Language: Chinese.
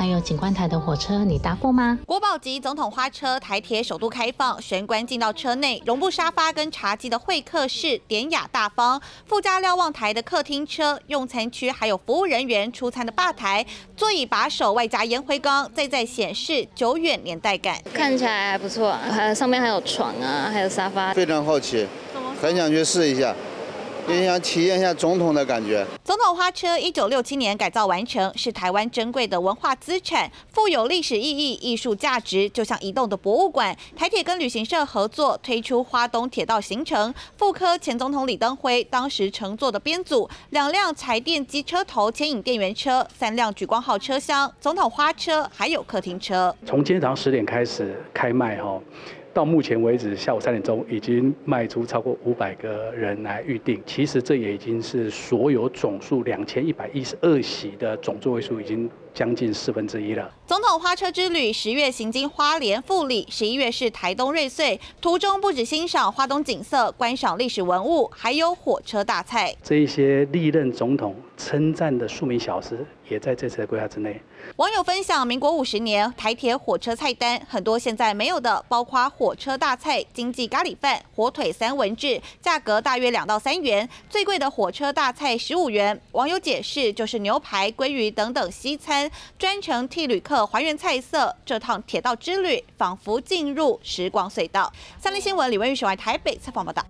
还有景观台的火车，你搭过吗？国宝级总统花车，台铁首度开放，玄关进到车内，绒布沙发跟茶几的会客室，典雅大方。附加瞭望台的客厅车，用餐区还有服务人员出餐的吧台，座椅把手外加烟灰缸，再再显示久远年代感。看起来还不错，还上面还有床啊，还有沙发。非常好奇，很想去试一下。也想体验一下总统的感觉。总统花车一九六七年改造完成，是台湾珍贵的文化资产，富有历史意义、艺术价值，就像移动的博物馆。台铁跟旅行社合作推出花东铁道行程，复刻前总统李登辉当时乘坐的编组，两辆柴电机车头牵引电源车，三辆举光号车厢，总统花车还有客厅车。从今天早上十点开始开卖哈。到目前为止，下午三点钟已经卖出超过五百个人来预定。其实这也已经是所有总数两千一百一十二席的总座位数已经。将近四分之一了。总统花车之旅，十月行经花莲富里，十一月是台东瑞穗。途中不止欣赏花东景色，观赏历史文物，还有火车大菜。这一些历任总统称赞的庶民小吃，也在这次的规划之内。网友分享民国五十年台铁火车菜单，很多现在没有的，包括火车大菜、经济咖喱饭、火腿三文治，价格大约两到三元。最贵的火车大菜十五元。网友解释，就是牛排、鲑鱼等等西餐。专程替旅客还原菜色，这趟铁道之旅仿佛进入时光隧道。三立新闻李文玉，台北采访报道。